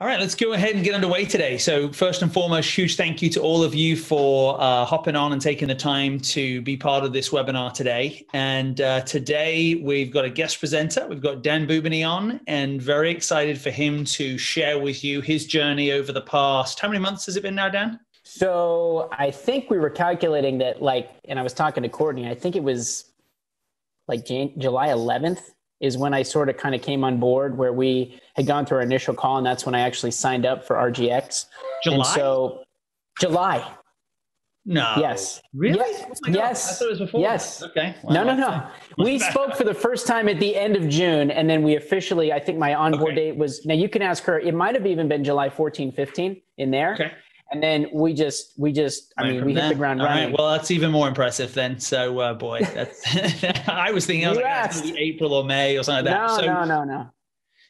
All right, let's go ahead and get underway today. So, first and foremost, huge thank you to all of you for uh, hopping on and taking the time to be part of this webinar today. And uh, today we've got a guest presenter. We've got Dan Bubany on, and very excited for him to share with you his journey over the past. How many months has it been now, Dan? So, I think we were calculating that, like, and I was talking to Courtney, I think it was like Jan- July 11th is when I sort of kind of came on board where we had gone through our initial call and that's when I actually signed up for RGX. July. And so July. No. Yes. Really? Yes. Oh yes. I thought it was before. Yes. Okay. no, no, no. We spoke for the first time at the end of June and then we officially, I think my onboard okay. date was, now you can ask her, it might have even been July 14, 15 in there. Okay and then we just we just i mean we hit the ground running. Right. Well, that's even more impressive then. So, uh, boy, that's I was thinking I was like, April or May or something like that. No, so, no, no, no.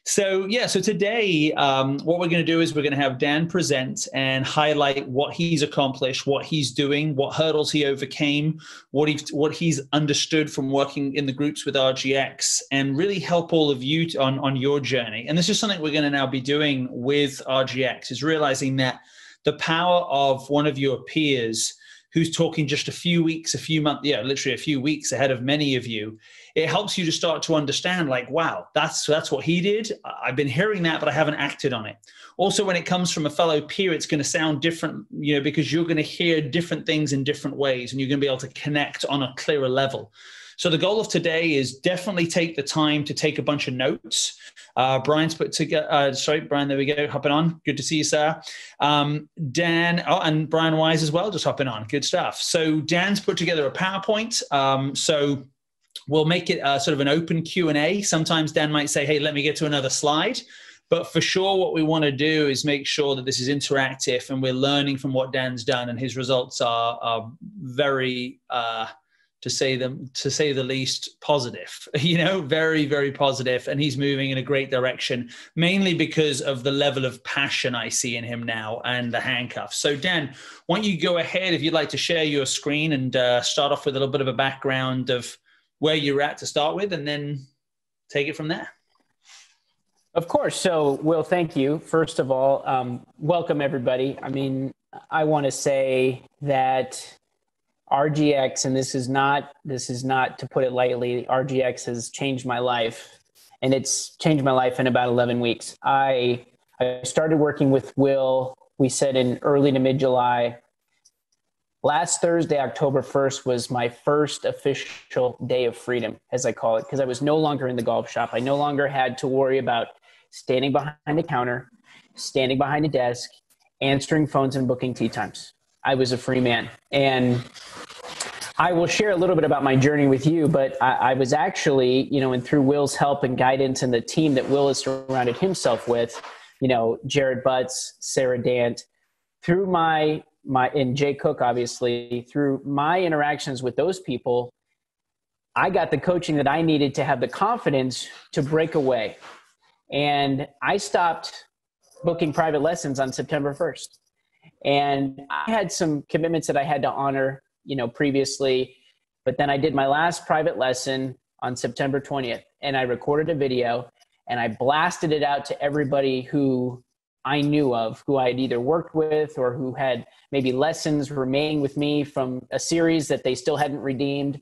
So yeah, so today um, what we're going to do is we're going to have Dan present and highlight what he's accomplished, what he's doing, what hurdles he overcame, what he what he's understood from working in the groups with RGX, and really help all of you to, on on your journey. And this is something we're going to now be doing with RGX is realizing that the power of one of your peers who's talking just a few weeks, a few months, yeah, literally a few weeks ahead of many of you, it helps you to start to understand, like, wow, that's that's what he did. I've been hearing that, but I haven't acted on it. Also, when it comes from a fellow peer, it's going to sound different, you know, because you're going to hear different things in different ways, and you're going to be able to connect on a clearer level. So the goal of today is definitely take the time to take a bunch of notes. Uh, Brian's put together. Uh, sorry, Brian. There we go. Hopping on. Good to see you, sir. Um, Dan. Oh, and Brian Wise as well. Just hopping on. Good stuff. So Dan's put together a PowerPoint. Um, so we'll make it uh, sort of an open Q and A. Sometimes Dan might say, "Hey, let me get to another slide." But for sure, what we want to do is make sure that this is interactive and we're learning from what Dan's done, and his results are, are very uh, to say them to say the least positive you know very very positive. And he's moving in a great direction mainly because of the level of passion i see in him now and the handcuffs. So dan why don't you go ahead if you'd like to share your screen and uh, start off with a little bit of a background of where you're at to start with and then take it from there. Of course. So will thank you. First of all um, welcome everybody. I mean i want to say that RGX, and this is not this is not to put it lightly. RGX has changed my life, and it's changed my life in about 11 weeks. I I started working with Will. We said in early to mid July. Last Thursday, October 1st, was my first official day of freedom, as I call it, because I was no longer in the golf shop. I no longer had to worry about standing behind a counter, standing behind a desk, answering phones, and booking tee times. I was a free man. And I will share a little bit about my journey with you, but I, I, was actually, you know, and through Will's help and guidance and the team that Will has surrounded himself with, you know, Jared Butts, Sarah Dant, through my my and Jay Cook, obviously, through my interactions with those people, I got the coaching that I needed to have the confidence to break away. And I stopped booking private lessons on September 1st. And I had some commitments that I had to honor, you know, previously. But then I did my last private lesson on September 20th and I recorded a video and I blasted it out to everybody who I knew of, who I had either worked with or who had maybe lessons remaining with me from a series that they still hadn't redeemed.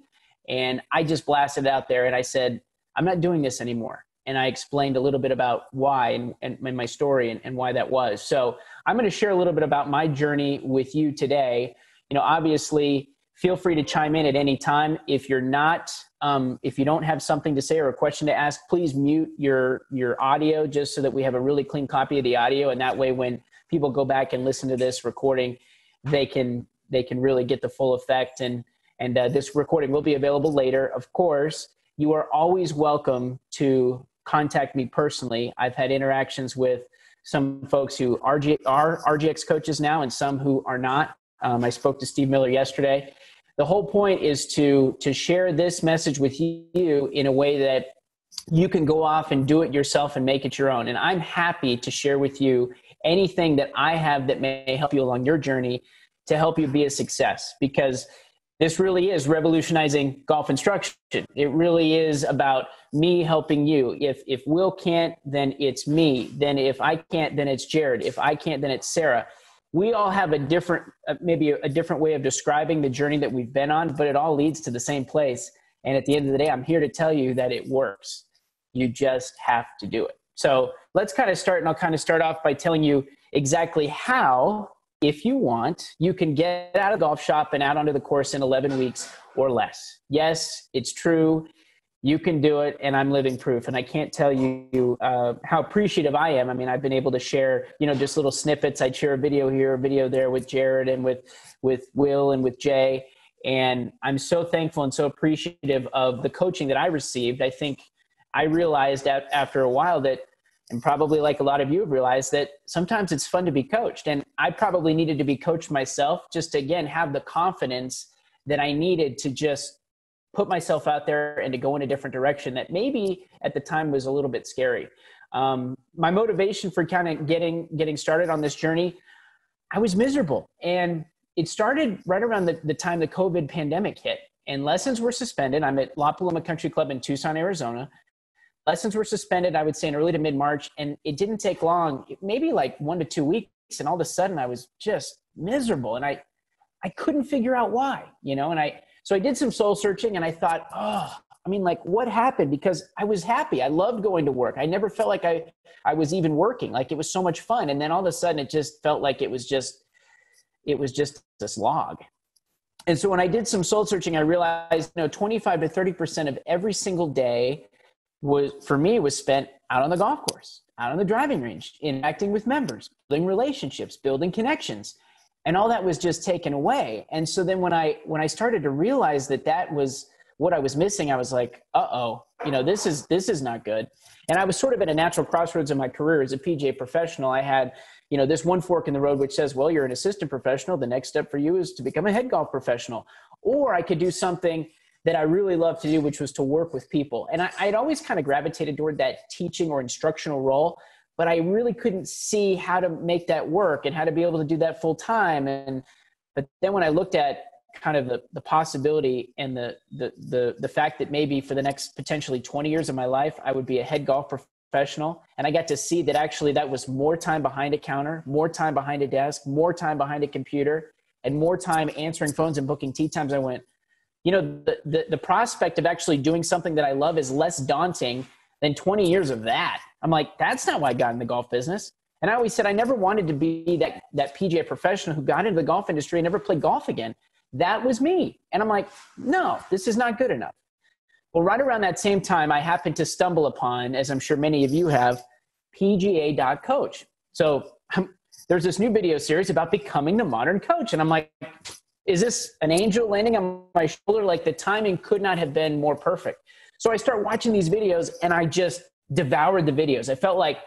And I just blasted it out there and I said, I'm not doing this anymore and I explained a little bit about why and, and, and my story and, and, why that was. So I'm going to share a little bit about my journey with you today. You know, obviously, feel free to chime in at any time. If you're not, um, if you don't have something to say or a question to ask, please mute your your audio just so that we have a really clean copy of the audio, and that way, when people go back and listen to this recording, they can they can really get the full effect. And and uh, this recording will be available later, of course. You are always welcome to contact me personally. I've had interactions with some folks who RG, are RGX coaches now and some who are not. Um, I spoke to Steve Miller yesterday. The whole point is to to share this message with you in a way that you can go off and do it yourself and make it your own. And I'm happy to share with you anything that I have that may help you along your journey to help you be a success because this really is revolutionizing golf instruction. It really is about me helping you. If if Will can't, then it's me. Then if I can't, then it's Jared. If I can't, then it's Sarah. We all have a different, uh, maybe a different way of describing the journey that we've been on, but it all leads to the same place. And at the end of the day, I'm here to tell you that it works. You just have to do it. So let's kind of start, and I'll kind of start off by telling you exactly how if you want, you can get out of golf shop and out onto the course in 11 weeks or less. Yes, it's true. You can do it, and I'm living proof. And I can't tell you uh, how appreciative I am. I mean, I've been able to share, you know, just little snippets. I'd share a video here, a video there with Jared and with with Will and with Jay. And I'm so thankful and so appreciative of the coaching that I received. I think I realized after a while that and probably like a lot of you have realized that sometimes it's fun to be coached and i probably needed to be coached myself just to again have the confidence that i needed to just put myself out there and to go in a different direction that maybe at the time was a little bit scary. Um, my motivation for kind of getting getting started on this journey i was miserable. And it started right around the, the time the covid pandemic hit and lessons were suspended. I'm at la paloma country club in tucson arizona. Lessons were suspended i would say in early to mid-march and it didn't take long maybe like one to two weeks and all of a sudden i was just miserable and i i couldn't figure out why you know and i so i did some soul searching and i thought oh i mean like what happened? Because i was happy. I loved going to work. I never felt like i i was even working. Like it was so much fun. And then all of a sudden it just felt like it was just it was just this log. And so when i did some soul searching i realized you know 25 to 30 percent of every single day was for me was spent out on the golf course, out on the driving range, interacting with members, building relationships, building connections, and all that was just taken away. And so then when I when I started to realize that that was what I was missing, I was like, "Uh oh, you know, this is this is not good." And I was sort of at a natural crossroads in my career as a PGA professional. I had you know this one fork in the road which says well you're an assistant professional the next step for you is to become a head golf professional or i could do something that I really loved to do, which was to work with people. And I, I'd always kind of gravitated toward that teaching or instructional role, but I really couldn't see how to make that work and how to be able to do that full time. And but then when I looked at kind of the, the possibility and the, the the the fact that maybe for the next potentially 20 years of my life I would be a head golf professional and I got to see that actually that was more time behind a counter, more time behind a desk, more time behind a computer, and more time answering phones and booking tee times. I went, you know the, the, the prospect of actually doing something that i love is less daunting than 20 years of that i'm like that's not why i got in the golf business. And i always said i never wanted to be that that pga professional who got into the golf industry and never played golf again. That was me. And i'm like no this is not good enough. Well right around that same time i happened to stumble upon as i'm sure many of you have pga.coach so um, there's this new video series about becoming the modern coach. And i'm like is this an angel landing on my shoulder? Like the timing could not have been more perfect. So I start watching these videos and I just devoured the videos. I felt like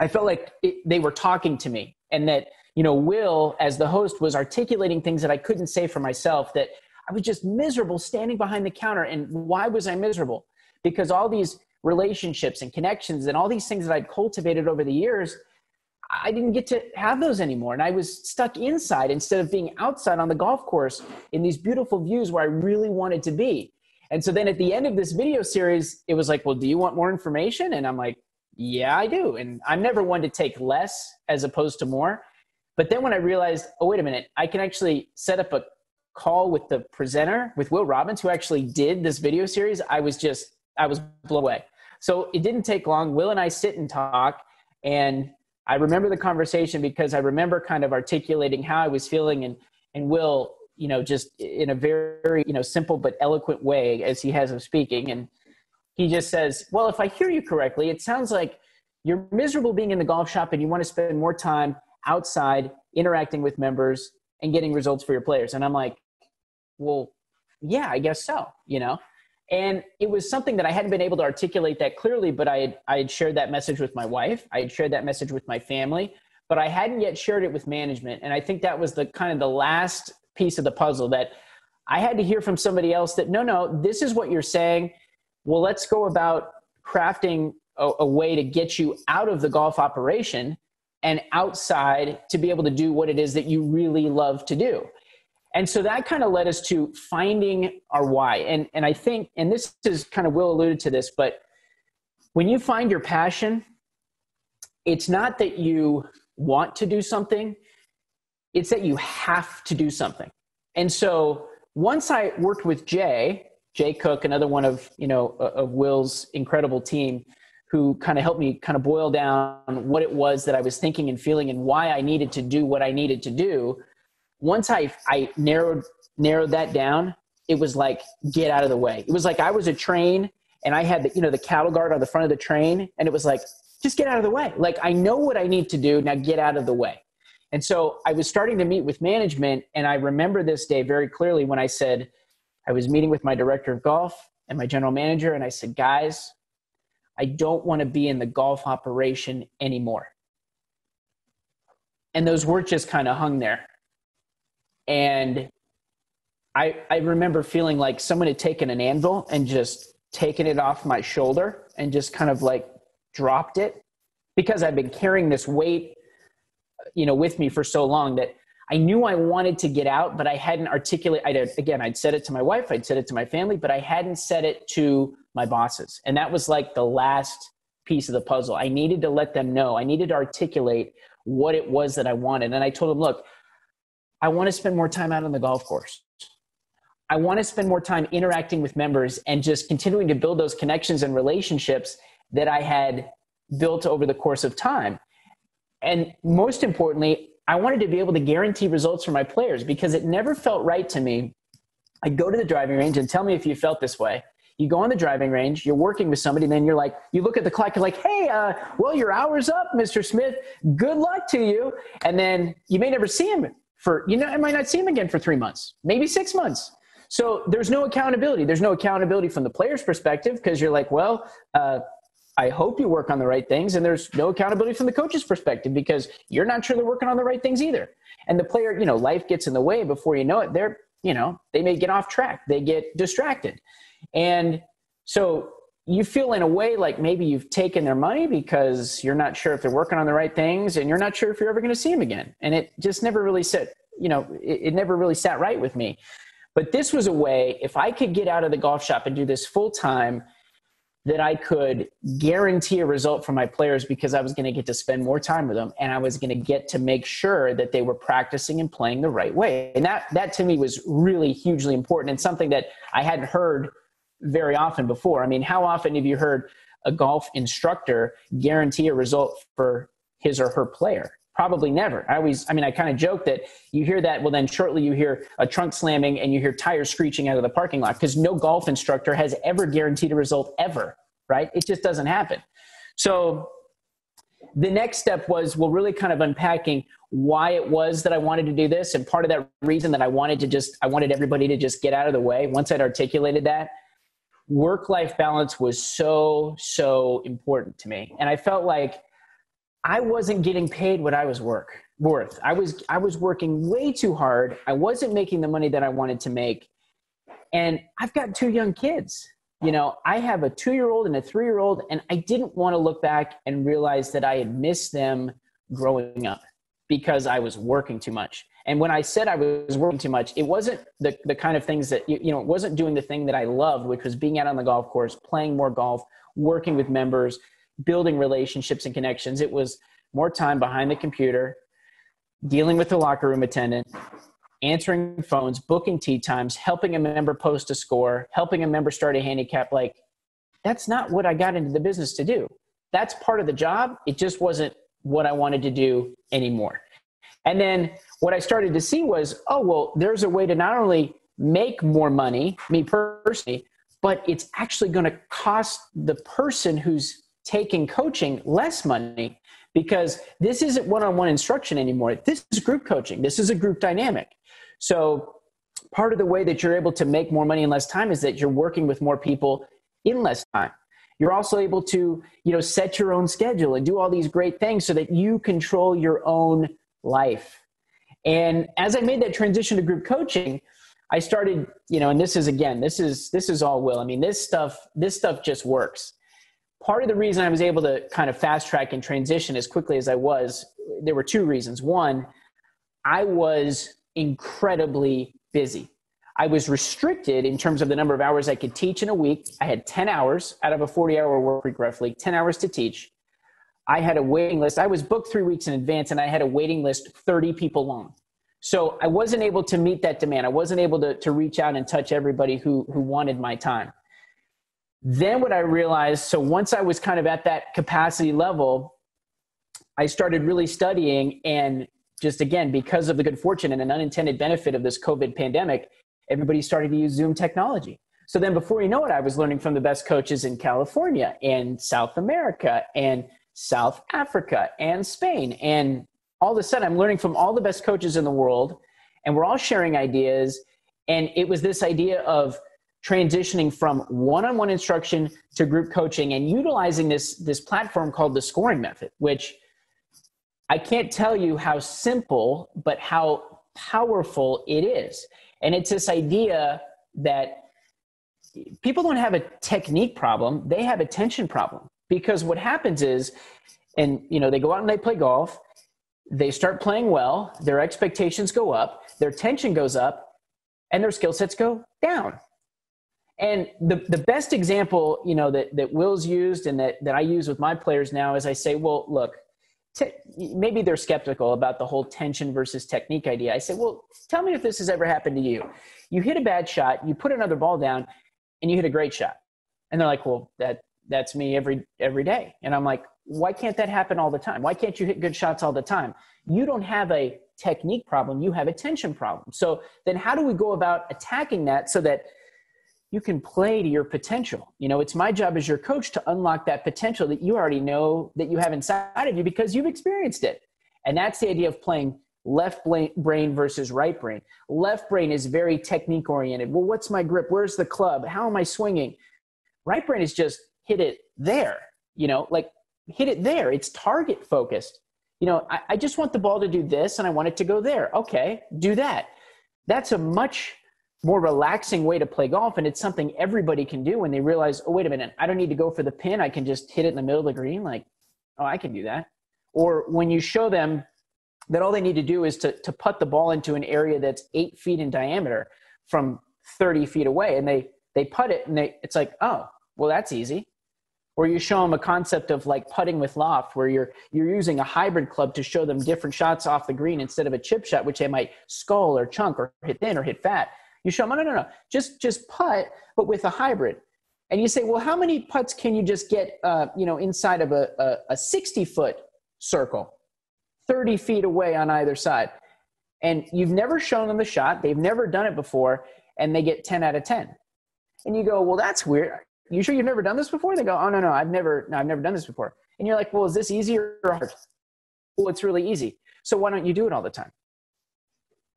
I felt like it, they were talking to me and that, you know, Will as the host was articulating things that I couldn't say for myself that I was just miserable standing behind the counter. And why was I miserable? Because all these relationships and connections and all these things that I'd cultivated over the years – I didn't get to have those anymore. And I was stuck inside instead of being outside on the golf course in these beautiful views where I really wanted to be. And so then at the end of this video series, it was like, well, do you want more information? And I'm like, yeah, I do. And I'm never one to take less as opposed to more. But then when I realized, oh, wait a minute, I can actually set up a call with the presenter, with Will Robins, who actually did this video series, I was just, I was blown away. So it didn't take long. Will and I sit and talk. And I remember the conversation because I remember kind of articulating how I was feeling and and Will, you know, just in a very, you know, simple but eloquent way as he has of speaking. And he just says, Well, if I hear you correctly, it sounds like you're miserable being in the golf shop and you want to spend more time outside interacting with members and getting results for your players. And I'm like, Well, yeah, I guess so, you know? And it was something that I hadn't been able to articulate that clearly, but I had, I had shared that message with my wife. I had shared that message with my family, but I hadn't yet shared it with management. And I think that was the kind of the last piece of the puzzle that I had to hear from somebody else that, no, no, this is what you're saying. Well, let's go about crafting a, a way to get you out of the golf operation and outside to be able to do what it is that you really love to do. And so that kind of led us to finding our why. And, and I think, and this is kind of Will alluded to this, but when you find your passion, it's not that you want to do something, it's that you have to do something. And so once I worked with Jay, Jay Cook, another one of, you know, of Will's incredible team, who kind of helped me kind of boil down what it was that I was thinking and feeling and why I needed to do what I needed to do. Once I, I narrowed, narrowed that down, it was like, get out of the way. It was like I was a train and I had the, you know, the cattle guard on the front of the train. And it was like, just get out of the way. Like, I know what I need to do. Now get out of the way. And so I was starting to meet with management. And I remember this day very clearly when I said, I was meeting with my director of golf and my general manager. And I said, guys, I don't want to be in the golf operation anymore. And those words just kind of hung there. And I, I remember feeling like someone had taken an anvil and just taken it off my shoulder and just kind of like dropped it because I've been carrying this weight, you know, with me for so long that I knew I wanted to get out, but I hadn't articulated. i Again, I'd said it to my wife, I'd said it to my family, but I hadn't said it to my bosses. And that was like the last piece of the puzzle. I needed to let them know. I needed to articulate what it was that I wanted. And I told them, look, I want to spend more time out on the golf course. I want to spend more time interacting with members and just continuing to build those connections and relationships that I had built over the course of time. And most importantly, I wanted to be able to guarantee results for my players because it never felt right to me. I'd go to the driving range and tell me if you felt this way. You go on the driving range, you're working with somebody, and then you're like, you look at the clock, you're like, hey, uh, well, your hour's up, Mr. Smith. Good luck to you. And then you may never see him for, you know, I might not see him again for three months, maybe six months. So there's no accountability. There's no accountability from the player's perspective because you're like, well, uh, I hope you work on the right things. And there's no accountability from the coach's perspective because you're not sure they're working on the right things either. And the player, you know, life gets in the way before you know it. They're, you know, they may get off track, they get distracted. And so you feel in a way like maybe you've taken their money because you're not sure if they're working on the right things and you're not sure if you're ever going to see them again. And it just never really sat, you know, it, it never really sat right with me. But this was a way, if I could get out of the golf shop and do this full time, that I could guarantee a result for my players because I was going to get to spend more time with them and I was going to get to make sure that they were practicing and playing the right way. And that that to me was really hugely important and something that I hadn't heard very often before. I mean, how often have you heard a golf instructor guarantee a result for his or her player? Probably never. I always, I mean, I kind of joke that you hear that, well, then shortly you hear a trunk slamming and you hear tires screeching out of the parking lot because no golf instructor has ever guaranteed a result ever, right? It just doesn't happen. So the next step was, well, really kind of unpacking why it was that I wanted to do this. And part of that reason that I wanted to just, I wanted everybody to just get out of the way. Once I'd articulated that, work life balance was so, so important to me. And I felt like, I wasn't getting paid what I was work worth. I was I was working way too hard. I wasn't making the money that I wanted to make. And I've got two young kids. You know, I have a 2-year-old and a 3-year-old and I didn't want to look back and realize that I had missed them growing up because I was working too much. And when I said I was working too much, it wasn't the, the kind of things that, you, you know, it wasn't doing the thing that I loved, which was being out on the golf course, playing more golf, working with members, building relationships and connections. It was more time behind the computer, dealing with the locker room attendant, answering phones, booking tee times, helping a member post a score, helping a member start a handicap. Like, that's not what I got into the business to do. That's part of the job. It just wasn't what I wanted to do anymore. And then what I started to see was, oh, well, there's a way to not only make more money, me personally, but it's actually going to cost the person who's taking coaching less money because this isn't one-on-one instruction anymore. This is group coaching. This is a group dynamic. So part of the way that you're able to make more money in less time is that you're working with more people in less time. You're also able to you know set your own schedule and do all these great things so that you control your own life. And as i made that transition to group coaching i started you know and this is again this is this is all will. I mean this stuff this stuff just works part of the reason I was able to kind of fast track and transition as quickly as I was, there were two reasons. One, I was incredibly busy. I was restricted in terms of the number of hours I could teach in a week. I had 10 hours out of a 40 hour work week, roughly 10 hours to teach. I had a waiting list. I was booked three weeks in advance and I had a waiting list 30 people long. So I wasn't able to meet that demand. I wasn't able to, to reach out and touch everybody who, who wanted my time. Then what I realized, so once I was kind of at that capacity level, I started really studying and just again, because of the good fortune and an unintended benefit of this COVID pandemic, everybody started to use Zoom technology. So then before you know it, I was learning from the best coaches in California and South America and South Africa and Spain. And all of a sudden, I'm learning from all the best coaches in the world, and we're all sharing ideas. And it was this idea of transitioning from one-on-one instruction to group coaching and utilizing this this platform called the scoring method which i can't tell you how simple but how powerful it is. And it's this idea that people don't have a technique problem they have a tension problem. Because what happens is and you know they go out and they play golf they start playing well their expectations go up their tension goes up and their skill sets go down and the, the best example you know that, that will's used and that, that i use with my players now is i say well look maybe they're skeptical about the whole tension versus technique idea. I say well tell me if this has ever happened to you. You hit a bad shot you put another ball down and you hit a great shot. And they're like well that that's me every every day. And i'm like why can't that happen all the time? Why can't you hit good shots all the time? You don't have a technique problem you have a tension problem. So then how do we go about attacking that so that you can play to your potential. You know it's my job as your coach to unlock that potential that you already know that you have inside of you because you've experienced it. And that's the idea of playing left brain versus right brain. Left brain is very technique oriented. Well what's my grip? Where's the club? How am i swinging? Right brain is just hit it there you know like hit it there. It's target focused. You know I, I just want the ball to do this and i want it to go there. Okay do that. That's a much more relaxing way to play golf and it's something everybody can do when they realize oh wait a minute i don't need to go for the pin. I can just hit it in the middle of the green. Like oh i can do that. Or when you show them that all they need to do is to, to put the ball into an area that's eight feet in diameter from 30 feet away and they they put it and they it's like oh well that's easy. Or you show them a concept of like putting with loft where you're you're using a hybrid club to show them different shots off the green instead of a chip shot which they might skull or chunk or hit thin or hit fat you show them no no no just just putt but with a hybrid and you say well how many putts can you just get uh, you know inside of a, a, a 60 foot circle 30 feet away on either side and you've never shown them the shot they've never done it before and they get 10 out of 10 and you go well that's weird you sure you've never done this before? They go, oh, no, no, I've never, no, I've never done this before. And you're like, well, is this easy or hard? Well, it's really easy. So why don't you do it all the time?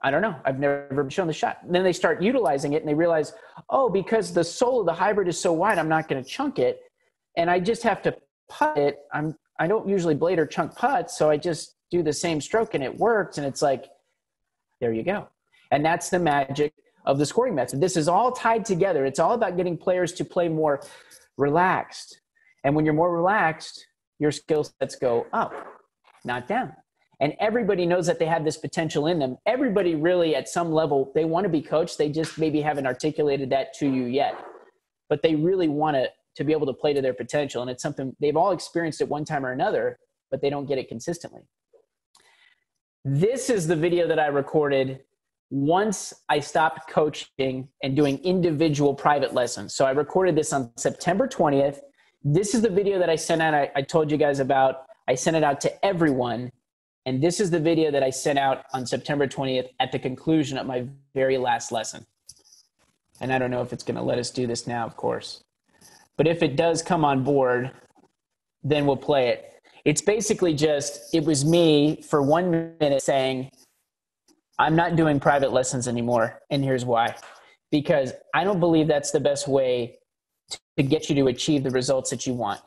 I don't know. I've never shown the shot. Then they start utilizing it and they realize, oh, because the sole of the hybrid is so wide, I'm not going to chunk it. And I just have to putt it. I'm, I don't usually blade or chunk putts. So I just do the same stroke and it works. And it's like, there you go. And that's the magic of the scoring method. This is all tied together. It's all about getting players to play more relaxed. And when you're more relaxed, your skill sets go up, not down. And everybody knows that they have this potential in them. Everybody really, at some level, they want to be coached. They just maybe haven't articulated that to you yet. But they really want to, to be able to play to their potential. And it's something they've all experienced at one time or another, but they don't get it consistently. This is the video that I recorded once I stopped coaching and doing individual private lessons. So I recorded this on September 20th. This is the video that I sent out, I, I, told you guys about. I sent it out to everyone. And this is the video that I sent out on September 20th at the conclusion of my very last lesson. And I don't know if it's going to let us do this now, of course. But if it does come on board, then we'll play it. It's basically just, it was me for one minute saying, I'm not doing private lessons anymore. And here's why because I don't believe that's the best way to get you to achieve the results that you want.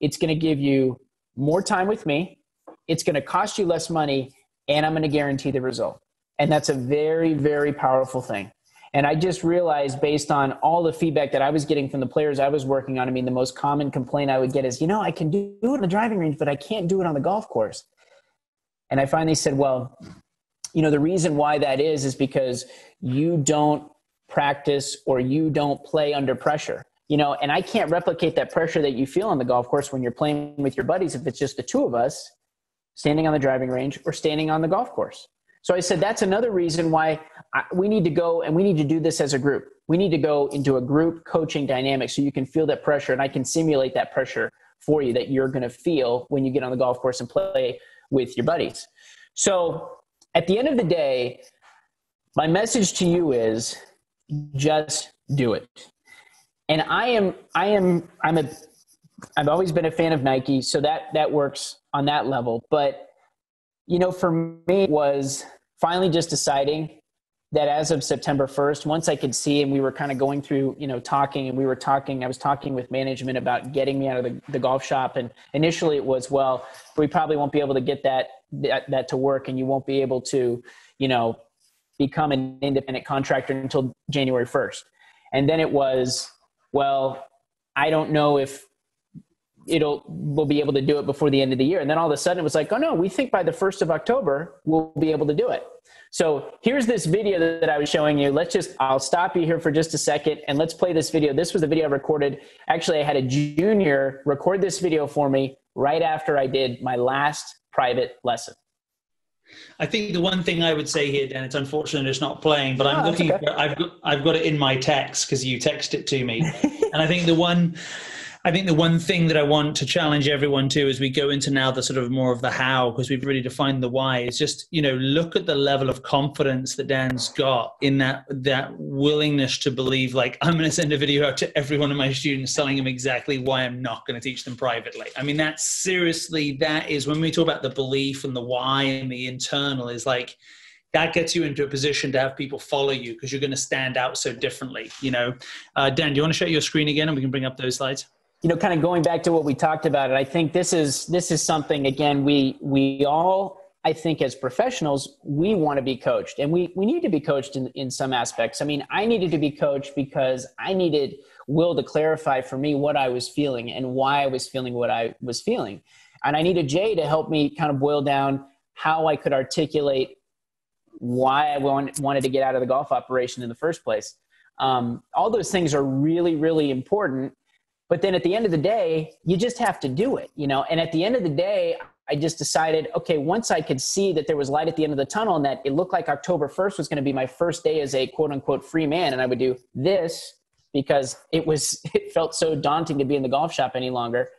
It's going to give you more time with me, it's going to cost you less money, and I'm going to guarantee the result. And that's a very, very powerful thing. And I just realized based on all the feedback that I was getting from the players I was working on, I mean, the most common complaint I would get is, you know, I can do it on the driving range, but I can't do it on the golf course. And I finally said, well, you know, the reason why that is is because you don't practice or you don't play under pressure. You know, and I can't replicate that pressure that you feel on the golf course when you're playing with your buddies if it's just the two of us standing on the driving range or standing on the golf course. So I said that's another reason why I, we need to go and we need to do this as a group. We need to go into a group coaching dynamic so you can feel that pressure and I can simulate that pressure for you that you're going to feel when you get on the golf course and play with your buddies. So at the end of the day, my message to you is just do it. And I am, I am, I'm a, I've always been a fan of Nike, so that that works on that level. But you know, for me, was finally just deciding that as of September 1st, once I could see, and we were kind of going through, you know, talking, and we were talking, I was talking with management about getting me out of the, the golf shop. And initially it was, well, we probably won't be able to get that, that, that to work, and you won't be able to, you know, become an independent contractor until January 1st. And then it was, well, I don't know if it'll we'll be able to do it before the end of the year. And then all of a sudden it was like, oh no, we think by the first of October we'll be able to do it. So here's this video that I was showing you. Let's just I'll stop you here for just a second and let's play this video. This was the video I recorded. Actually, I had a junior record this video for me right after I did my last private lesson. I think the one thing I would say here, Dan, it's unfortunate it's not playing, but I'm oh, looking. Okay. I've got I've got it in my text because you text it to me, and I think the one I think the one thing that I want to challenge everyone to as we go into now the sort of more of the how, because we've really defined the why, is just, you know, look at the level of confidence that Dan's got in that that willingness to believe like I'm gonna send a video out to every one of my students telling them exactly why I'm not gonna teach them privately. I mean that's seriously that is when we talk about the belief and the why and the internal is like that gets you into a position to have people follow you because you're going to stand out so differently you know uh, dan do you want to share your screen again and we can bring up those slides you know kind of going back to what we talked about and i think this is this is something again we we all i think as professionals we want to be coached and we we need to be coached in in some aspects. I mean i needed to be coached because i needed will to clarify for me what i was feeling and why i was feeling what i was feeling. And i needed jay to help me kind of boil down how i could articulate why i want, wanted to get out of the golf operation in the first place. Um, all those things are really really important but then at the end of the day, you just have to do it, you know? And at the end of the day, I just decided, okay, once I could see that there was light at the end of the tunnel and that it looked like October 1st was going to be my first day as a quote unquote free man, and I would do this because it was, it felt so daunting to be in the golf shop any longer.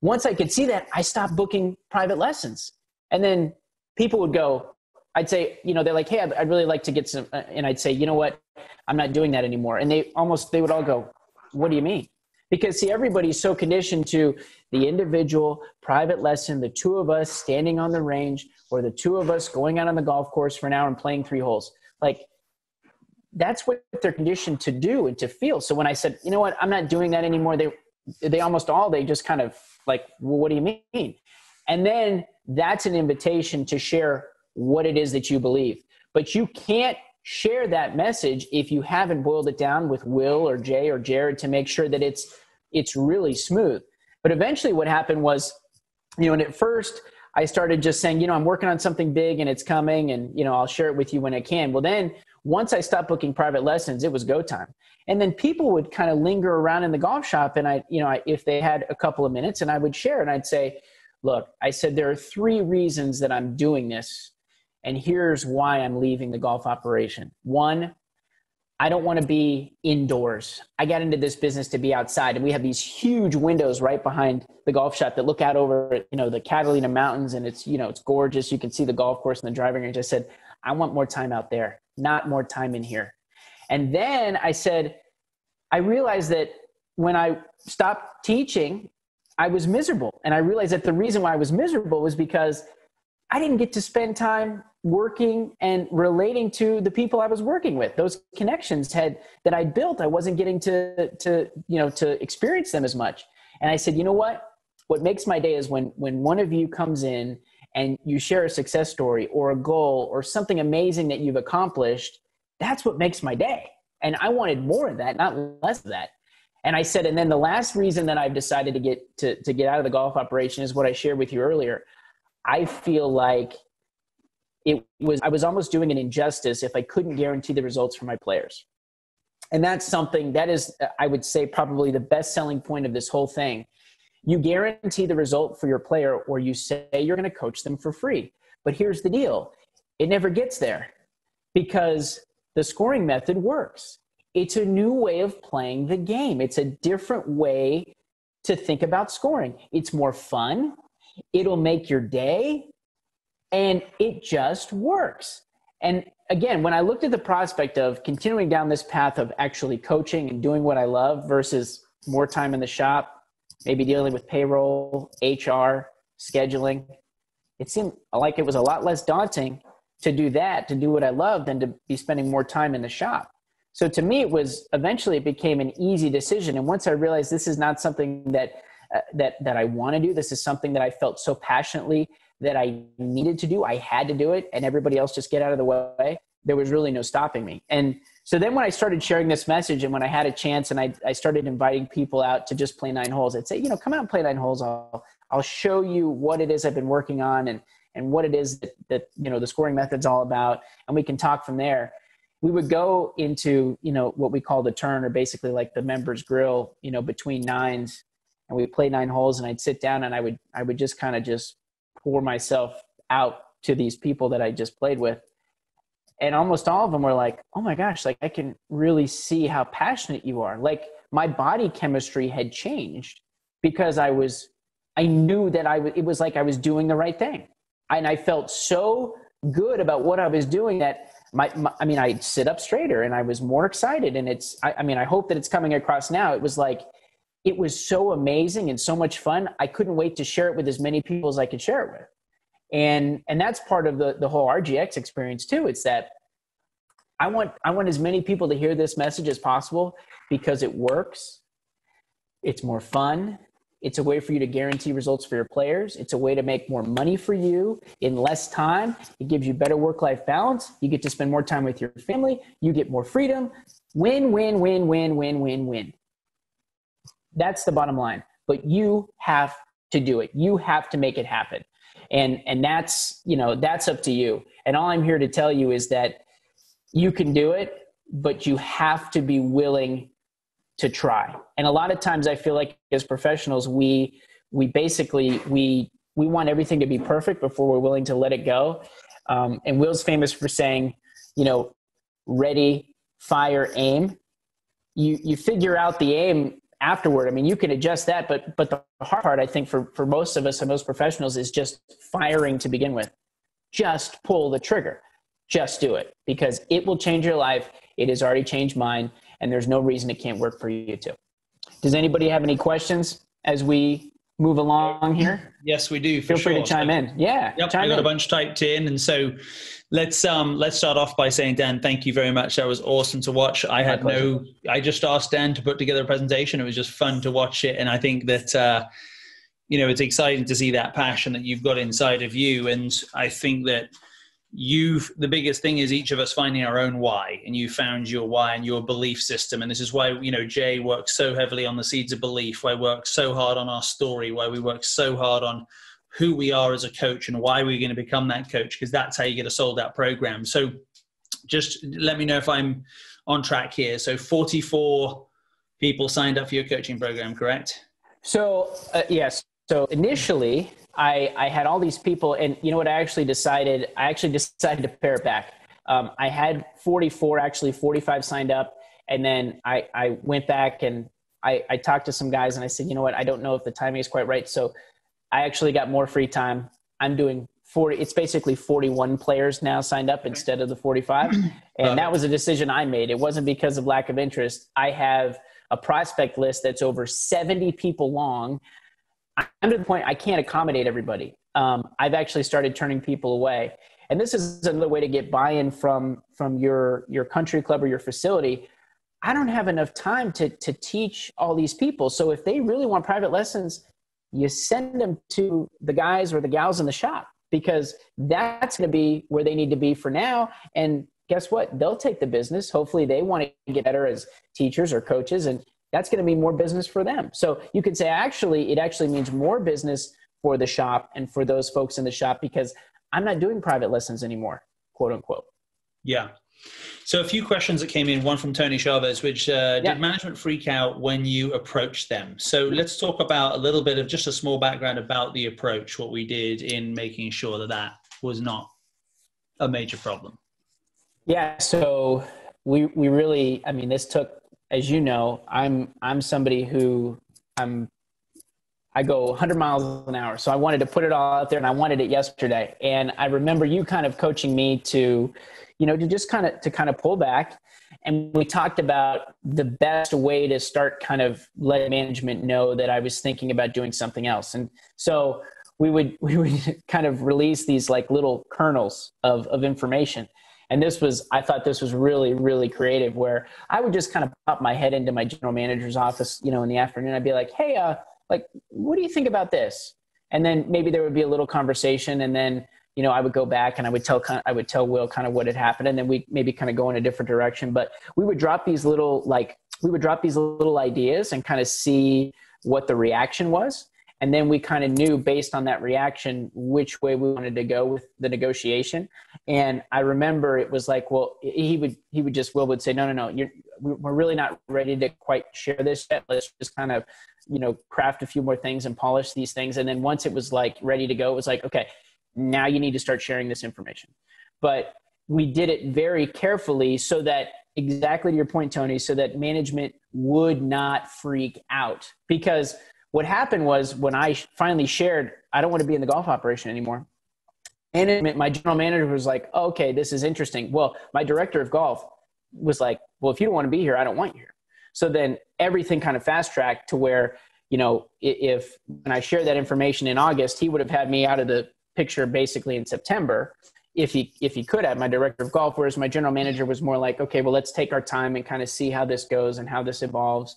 Once I could see that, I stopped booking private lessons. And then people would go, I'd say, you know, they're like, hey, I'd, really like to get some, uh, and I'd say, you know what, I'm not doing that anymore. And they almost, they would all go, what do you mean? Because see everybody's so conditioned to the individual private lesson the two of us standing on the range or the two of us going out on the golf course for an hour and playing three holes. Like that's what they're conditioned to do and to feel. So when i said you know what? I'm not doing that anymore they they almost all they just kind of like well, what do you mean? And then that's an invitation to share what it is that you believe. But you can't share that message if you haven't boiled it down with Will or Jay or Jared to make sure that it's it's really smooth. But eventually what happened was, you know, and at first I started just saying, you know, I'm working on something big and it's coming and, you know, I'll share it with you when I can. Well, then once I stopped booking private lessons, it was go time. And then people would kind of linger around in the golf shop and I, you know, I, if they had a couple of minutes and I would share and I'd say, look, I said, there are three reasons that I'm doing this and here's why I'm leaving the golf operation. One, I don't want to be indoors. I got into this business to be outside, and we have these huge windows right behind the golf shop that look out over, you know, the Catalina Mountains, and it's, you know, it's gorgeous. You can see the golf course and the driving range. I said, I want more time out there, not more time in here. And then I said, I realized that when I stopped teaching, I was miserable, and I realized that the reason why I was miserable was because I didn't get to spend time working and relating to the people I was working with. Those connections had that I built, I wasn't getting to to you know to experience them as much. And I said, you know what? What makes my day is when when one of you comes in and you share a success story or a goal or something amazing that you've accomplished. That's what makes my day. And I wanted more of that, not less of that. And I said, and then the last reason that I've decided to get to, to get out of the golf operation is what I shared with you earlier. I feel like it was I was almost doing an injustice if I couldn't guarantee the results for my players. And that's something that is, I would say, probably the best selling point of this whole thing. You guarantee the result for your player, or you say you're going to coach them for free. But here's the deal it never gets there because the scoring method works. It's a new way of playing the game, it's a different way to think about scoring. It's more fun, it'll make your day, and it just works. And again, when I looked at the prospect of continuing down this path of actually coaching and doing what I love versus more time in the shop, maybe dealing with payroll, HR, scheduling, it seemed like it was a lot less daunting to do that, to do what I love, than to be spending more time in the shop. So to me, it was eventually it became an easy decision. And once I realized this is not something that uh, that that I want to do, this is something that I felt so passionately that I needed to do. I had to do it, and everybody else just get out of the way. There was really no stopping me. And so then when I started sharing this message, and when I had a chance, and I, I started inviting people out to just play nine holes, I'd say, you know, come out and play nine holes. I'll I'll show you what it is I've been working on, and and what it is that, that you know the scoring method's all about, and we can talk from there. We would go into you know what we call the turn, or basically like the members grill, you know, between nines, and we play nine holes, and I'd sit down and I would I would just kind of just pour myself out to these people that I just played with. And almost all of them were like, oh my gosh, like I can really see how passionate you are. Like my body chemistry had changed because I was, I knew that I was, it was like I was doing the right thing. And I felt so good about what I was doing that my, my I mean, I'd sit up straighter and I was more excited. And it's, I, I mean, I hope that it's coming across now. It was like, it was so amazing and so much fun. I couldn't wait to share it with as many people as I could share it with. And and that's part of the the whole RGX experience too. It's that I want I want as many people to hear this message as possible because it works. It's more fun. It's a way for you to guarantee results for your players. It's a way to make more money for you in less time. It gives you better work life balance. You get to spend more time with your family. You get more freedom. Win, win, win, win, win, win, win. That's the bottom line. But you have to do it. You have to make it happen. And and that's, you know, that's up to you. And all I'm here to tell you is that you can do it, but you have to be willing to try. And a lot of times I feel like as professionals we we basically we we want everything to be perfect before we're willing to let it go. Um, and Will's famous for saying, you know, ready, fire, aim. You you figure out the aim afterward. I mean, you can adjust that, but but the hard part, I think, for for most of us and most professionals, is just firing to begin with. Just pull the trigger. Just do it because it will change your life. It has already changed mine, and there's no reason it can't work for you too. Does anybody have any questions as we move along here? Yes, we do. Feel free to chime so, in. Yeah, yep, I got in. a bunch typed in, and so let's um let's start off by saying dan thank you very much that was awesome to watch i had no i just asked dan to put together a presentation it was just fun to watch it and i think that uh you know it's exciting to see that passion that you've got inside of you and i think that you've the biggest thing is each of us finding our own why and you found your why and your belief system. And this is why you know jay works so heavily on the seeds of belief why work so hard on our story why we work so hard on who we are as a coach and why we're going to become that coach because that's how you get a sold out program. So just let me know if i'm on track here. So 44 people signed up for your coaching program correct? So uh, yes. So initially I, I had all these people and you know what i actually decided? I actually decided to pare it back. Um, i had 44 actually 45 signed up and then i, I went back and I, I talked to some guys and i said you know what? I don't know if the timing is quite right. So I actually got more free time. I'm doing 40 it's basically 41 players now signed up instead of the 45 and that was a decision i made. It wasn't because of lack of interest. I have a prospect list that's over 70 people long i'm to the point i can't accommodate everybody um, i've actually started turning people away and this is another way to get buy-in from from your your country club or your facility i don't have enough time to to teach all these people so if they really want private lessons you send them to the guys or the gals in the shop because that's going to be where they need to be for now. And guess what? They'll take the business. Hopefully, they want to get better as teachers or coaches, and that's going to mean more business for them. So you could say, actually, it actually means more business for the shop and for those folks in the shop because I'm not doing private lessons anymore, quote unquote. Yeah. So a few questions that came in. One from Tony Chavez, which uh, Yeah. did management freak out when you approached them? So let's talk about a little bit of just a small background about the approach, what we did in making sure that that was not a major problem. Yeah, so we we really I mean this took as you know, I'm I'm somebody who I'm I go 100 miles an hour. So I wanted to put it all out there and I wanted it yesterday. And I remember you kind of coaching me to you know to just kind of to kind of pull back and we talked about the best way to start kind of letting management know that I was thinking about doing something else. And so we would we would kind of release these like little kernels of of information and this was i thought this was really really creative where i would just kind of pop my head into my general manager's office you know in the afternoon. I'd be like hey uh like what do you think about this? And then maybe there would be a little conversation and then you know i would go back and i would tell i would tell will kind of what had happened and then we maybe kind of go in a different direction. But we would drop these little like we would drop these little ideas and kind of see what the reaction was and then we kind of knew based on that reaction which way we wanted to go with the negotiation. And i remember it was like well he would he would just will would say no no no you're we're really not ready to quite share this yet. Let's just kind of you know craft a few more things and polish these things. And then once it was like ready to go it was like okay now you need to start sharing this information. But we did it very carefully so that exactly to your point tony so that management would not freak out. Because what happened was when I finally shared, I don't want to be in the golf operation anymore. And my general manager was like, oh, okay, this is interesting. Well, my director of golf was like, well, if you don't want to be here, I don't want you here. So then everything kind of fast tracked to where, you know, if when I shared that information in August, he would have had me out of the picture basically in September if he if he could have my director of golf whereas my general manager was more like okay well let's take our time and kind of see how this goes and how this evolves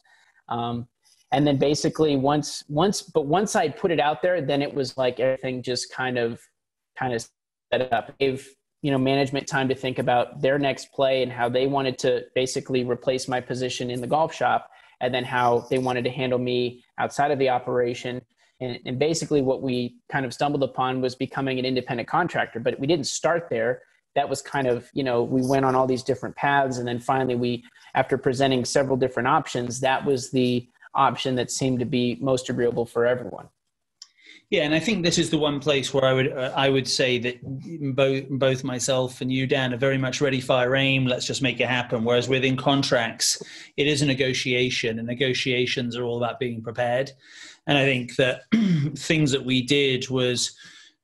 um, and then basically once once but once i put it out there then it was like everything just kind of kind of set up. Gave you know management time to think about their next play and how they wanted to basically replace my position in the golf shop and then how they wanted to handle me outside of the operation. And, and basically what we kind of stumbled upon was becoming an independent contractor but we didn't start there. That was kind of you know we went on all these different paths and then finally we after presenting several different options that was the option that seemed to be most agreeable for everyone. Yeah, and I think this is the one place where I would uh, I would say that both both myself and you, Dan, are very much ready, fire, aim. Let's just make it happen. Whereas within contracts, it is a negotiation, and negotiations are all about being prepared. And I think that things that we did was,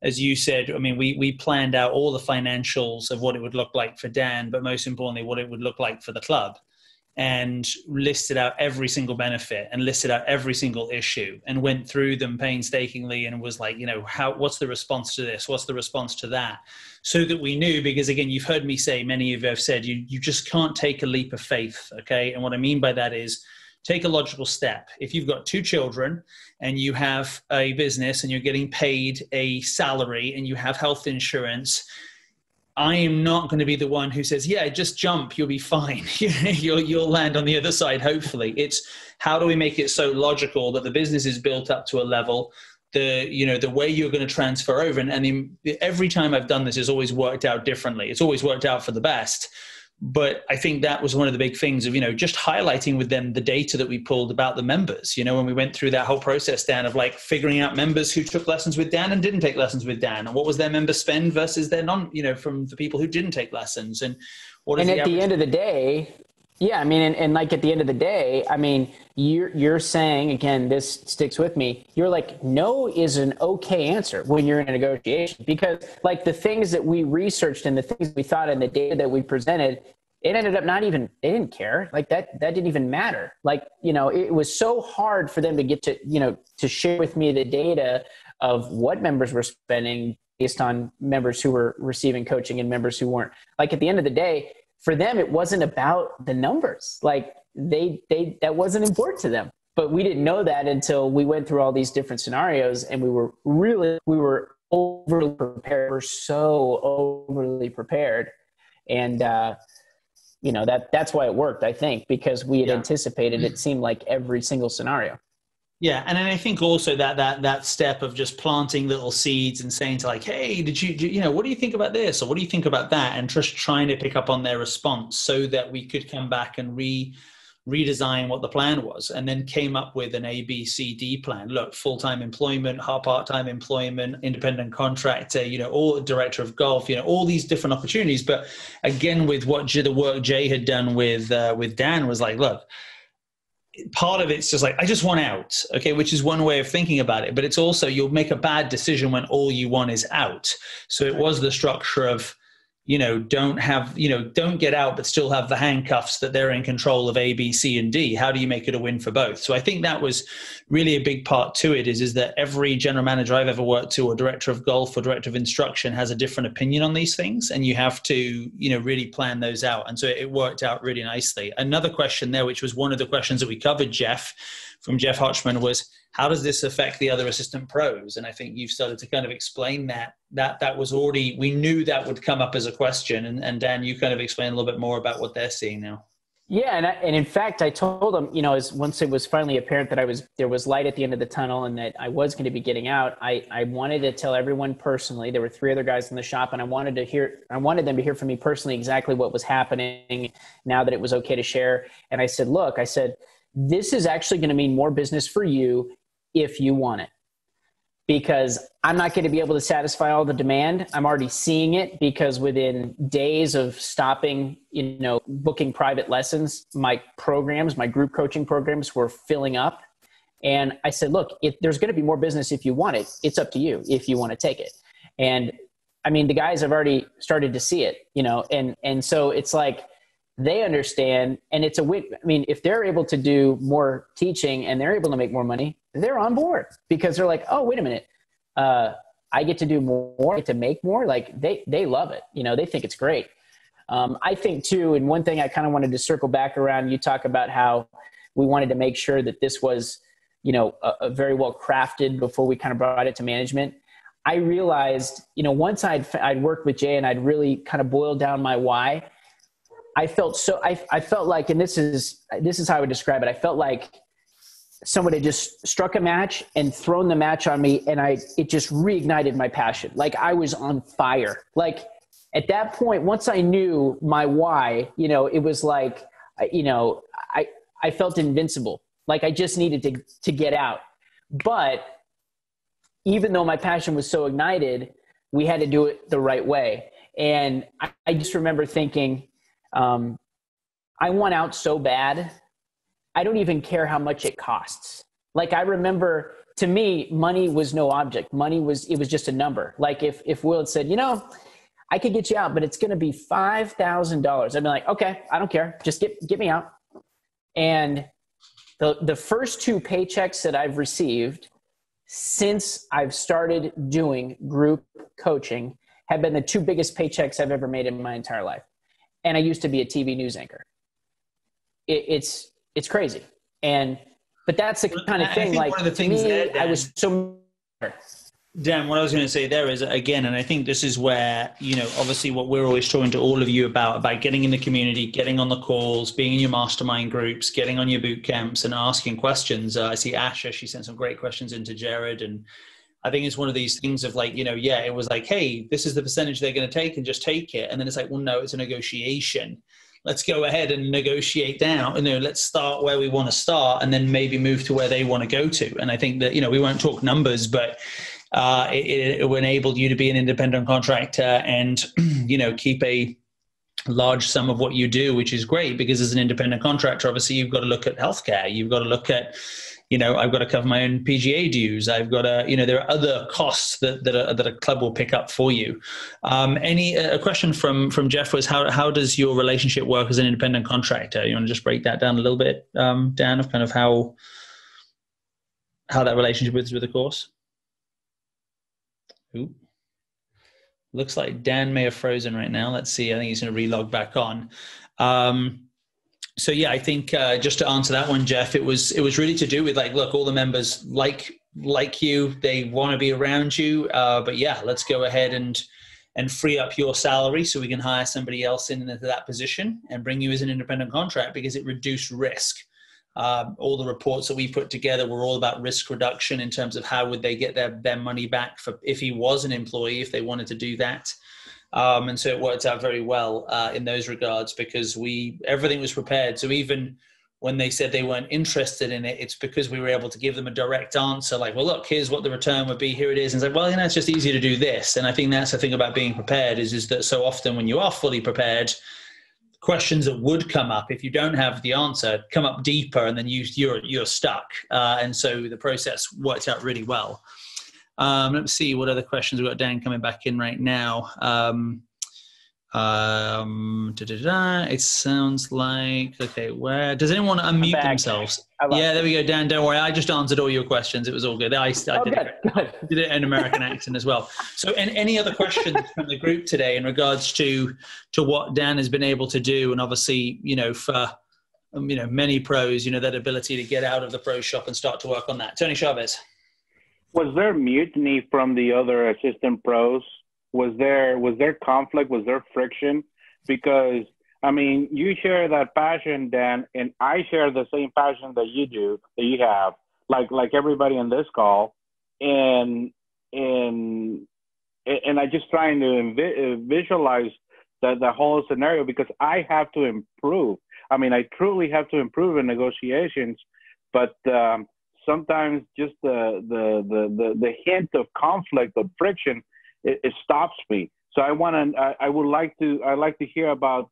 as you said, I mean, we we planned out all the financials of what it would look like for Dan, but most importantly, what it would look like for the club and listed out every single benefit and listed out every single issue and went through them painstakingly and was like you know how what's the response to this? What's the response to that? So that we knew because again you've heard me say many of you have said you you just can't take a leap of faith okay? And what i mean by that is take a logical step. If you've got two children and you have a business and you're getting paid a salary and you have health insurance I am not going to be the one who says, "Yeah, just jump, you'll be fine. you'll you'll land on the other side." Hopefully, it's how do we make it so logical that the business is built up to a level, the you know the way you're going to transfer over, and, and the, every time I've done this, has always worked out differently. It's always worked out for the best but I think that was one of the big things of you know just highlighting with them the data that we pulled about the members. You know, when we went through that whole process, Dan, of like figuring out members who took lessons with Dan and didn't take lessons with Dan, and what was their member spend versus their non, you know, from the people who didn't take lessons, and what. And the at the end of the day, yeah, I mean, and, and like at the end of the day, I mean, you're you're saying again, this sticks with me. You're like, no is an okay answer when you're in a negotiation because like the things that we researched and the things we thought and the data that we presented, it ended up not even they didn't care. Like that that didn't even matter. Like you know, it was so hard for them to get to you know to share with me the data of what members were spending based on members who were receiving coaching and members who weren't. Like at the end of the day for them it wasn't about the numbers. Like they they that wasn't important to them. But we didn't know that until we went through all these different scenarios and we were really we were overly prepared. We're so overly prepared. And uh you know that that's why it worked i think because we had yeah. anticipated it seemed like every single scenario Yeah, and I think also that that that step of just planting little seeds and saying to like, hey, did you, you know, what do you think about this or what do you think about that, and just trying to pick up on their response so that we could come back and re redesign what the plan was and then came up with an A, B, C, D plan. Look, full-time employment, part-time employment, independent contractor, you know, all director of golf, you know, all these different opportunities. But again, with what the work Jay had done with uh, with Dan was like, look, part of it's just like I just want out, okay, which is one way of thinking about it. But it's also you'll make a bad decision when all you want is out. So it was the structure of you know don't have you know don't get out but still have the handcuffs that they're in control of a b c and d. How do you make it a win for both? So i think that was really a big part to it is is that every general manager i've ever worked to or director of golf or director of instruction has a different opinion on these things and you have to you know really plan those out. And so it worked out really nicely. Another question there which was one of the questions that we covered jeff from jeff hotchman was how does this affect the other assistant pros? And i think you've started to kind of explain that that that was already we knew that would come up as a question. And, and dan you kind of explain a little bit more about what they're seeing now. Yeah and, I, and in fact i told them you know as once it was finally apparent that i was there was light at the end of the tunnel and that i was going to be getting out i i wanted to tell everyone personally. There were three other guys in the shop and i wanted to hear i wanted them to hear from me personally exactly what was happening now that it was okay to share. And i said look i said this is actually going to mean more business for you if you want it. Because I'm not going to be able to satisfy all the demand. I'm already seeing it because within days of stopping, you know, booking private lessons, my programs, my group coaching programs were filling up. And I said, look, if there's going to be more business if you want it. It's up to you if you want to take it. And I mean, the guys have already started to see it, you know, and and so it's like they understand and it's a win i mean if they're able to do more teaching and they're able to make more money they're on board because they're like oh wait a minute. Uh, i get to do more I get to make more. Like they they love it. You know they think it's great. Um, i think too and one thing i kind of wanted to circle back around you talk about how we wanted to make sure that this was you know a, a very well crafted before we kind of brought it to management. I realized you know once i'd i'd worked with jay and i'd really kind of boiled down my why I felt so I, I felt like and this is this is how I would describe it. I felt like someone had just struck a match and thrown the match on me and I it just reignited my passion. Like I was on fire. Like at that point once I knew my why, you know, it was like you know, I I felt invincible. Like I just needed to to get out. But even though my passion was so ignited, we had to do it the right way. And I, I just remember thinking, um, I want out so bad. I don't even care how much it costs. Like I remember to me, money was no object. Money was, it was just a number. Like if, if Will had said, you know, I could get you out, but it's going to be $5,000. I'd be like, okay, I don't care. Just get, get me out. And the, the first two paychecks that I've received since I've started doing group coaching have been the two biggest paychecks I've ever made in my entire life and I used to be a TV news anchor. It, it's it's crazy, and but that's the kind of thing. like one of the things me, that, I was so. Dan, what I was going to say there is again, and I think this is where you know, obviously, what we're always talking to all of you about about getting in the community, getting on the calls, being in your mastermind groups, getting on your boot camps, and asking questions. Uh, I see Asha; she sent some great questions into Jared, and I think it's one of these things of like, you know, yeah, it was like, hey, this is the percentage they're going to take and just take it. And then it's like, well, no, it's a negotiation. Let's go ahead and negotiate down. You know, let's start where we want to start and then maybe move to where they want to go to. And I think that, you know, we won't talk numbers, but uh, it, it will enable you to be an independent contractor and, you know, keep a large sum of what you do, which is great because as an independent contractor, obviously you've got to look at healthcare, you've got to look at, you know, I've got to cover my own PGA dues. I've got to, you know, there are other costs that that a, that a club will pick up for you. Um, any a question from from Jeff was how how does your relationship work as an independent contractor? You want to just break that down a little bit, um, Dan, of kind of how how that relationship is with the course. Ooh. Looks like Dan may have frozen right now. Let's see. I think he's going to relog back on. Um, so yeah, I think uh, just to answer that one, Jeff, it was it was really to do with like, look, all the members like like you, they want to be around you, uh, but yeah, let's go ahead and and free up your salary so we can hire somebody else in into that position and bring you as an independent contract because it reduced risk. Um, all the reports that we put together were all about risk reduction in terms of how would they get their, their money back for if he was an employee, if they wanted to do that. Um, and so it worked out very well uh, in those regards because we everything was prepared. So even when they said they weren't interested in it, it's because we were able to give them a direct answer, like, well, look, here's what the return would be, here it is. And say, well, you know, it's just easy to do this. And I think that's the thing about being prepared is, is that so often when you are fully prepared, questions that would come up if you don't have the answer come up deeper and then you, you're, you're stuck. Uh, and so the process worked out really well. Um, let's see what other questions we've got. Dan coming back in right now. Um, um, it sounds like okay. Where does anyone want to unmute themselves? Yeah, there we go, Dan. Don't worry, I just answered all your questions. It was all good. I, I oh, did, good, it, good. did it in American accent as well. So, and any other questions from the group today in regards to to what Dan has been able to do, and obviously, you know, for um, you know many pros, you know, that ability to get out of the pro shop and start to work on that. Tony Chavez. Was there mutiny from the other assistant pros? Was there was there conflict? Was there friction? Because I mean, you share that passion, Dan, and I share the same passion that you do, that you have, like like everybody in this call, and and and I just trying to envi- visualize the the whole scenario because I have to improve. I mean, I truly have to improve in negotiations, but um, sometimes just the the the the, the hint of conflict of friction it, it stops me. So I want to. I, I, would like to. I like to hear about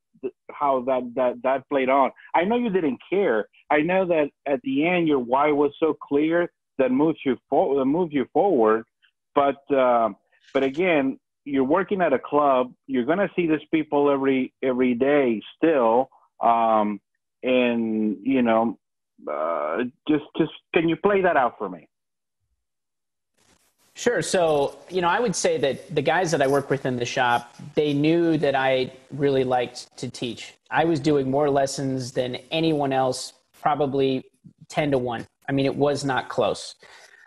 how that that that played on. I know you didn't care. I know that at the end your why was so clear that moves you forward. Moves you forward. But uh, but again, you're working at a club. You're gonna see these people every every day still. Um, and you know, uh, just just can you play that out for me? Sure. So, you know, I would say that the guys that I work with in the shop, they knew that I really liked to teach. I was doing more lessons than anyone else, probably 10 to 1. I mean, it was not close.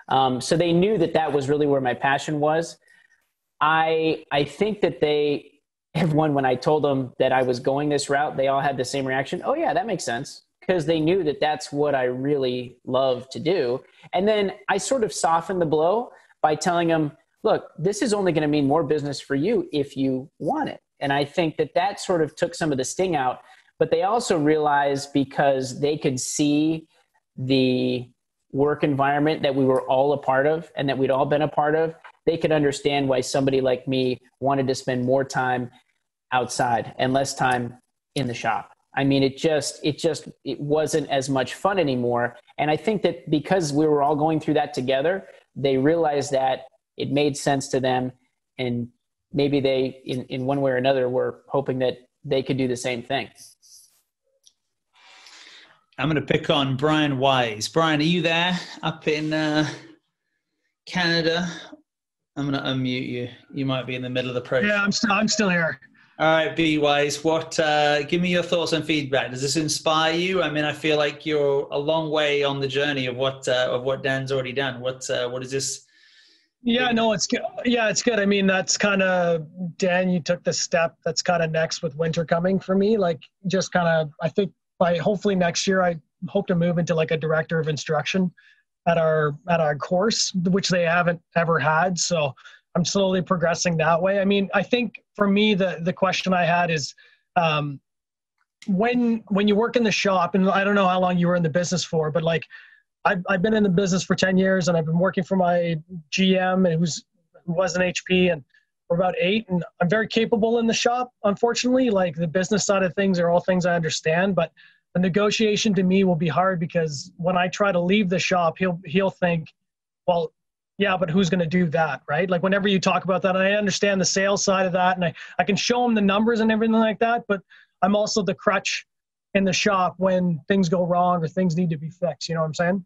Um, so they knew that that was really where my passion was. I I think that they everyone when I told them that I was going this route, they all had the same reaction. Oh yeah, that makes sense because they knew that that's what I really love to do. And then I sort of softened the blow by telling them, look, this is only going to mean more business for you if you want it. And I think that that sort of took some of the sting out. But they also realized because they could see the work environment that we were all a part of and that we'd all been a part of, they could understand why somebody like me wanted to spend more time outside and less time in the shop. I mean, it just, it just, it wasn't as much fun anymore. And I think that because we were all going through that together, they realized that it made sense to them. And maybe they in, in one way or another were hoping that they could do the same thing. I'm going to pick on brian wise. Brian are you there? Up in uh, canada? I'm going to unmute you. You might be in the middle of the process. Yeah i'm still i'm still here all right, B Wise, what? Uh, give me your thoughts and feedback. Does this inspire you? I mean, I feel like you're a long way on the journey of what uh, of what Dan's already done. What uh, what is this? Yeah, no, it's good. Yeah, it's good. I mean, that's kind of Dan. You took the step that's kind of next with winter coming for me. Like, just kind of, I think by hopefully next year, I hope to move into like a director of instruction at our at our course, which they haven't ever had. So I'm slowly progressing that way. I mean, I think for me, the the question I had is, um, when when you work in the shop, and I don't know how long you were in the business for, but like, I've I've been in the business for ten years, and I've been working for my GM, who's who was an HP, and for about eight, and I'm very capable in the shop. Unfortunately, like the business side of things are all things I understand, but the negotiation to me will be hard because when I try to leave the shop, he'll he'll think, well, yeah, but who's going to do that, right? Like whenever you talk about that, I understand the sales side of that, and I, I can show them the numbers and everything like that, but I'm also the crutch in the shop when things go wrong or things need to be fixed. You know what I'm saying?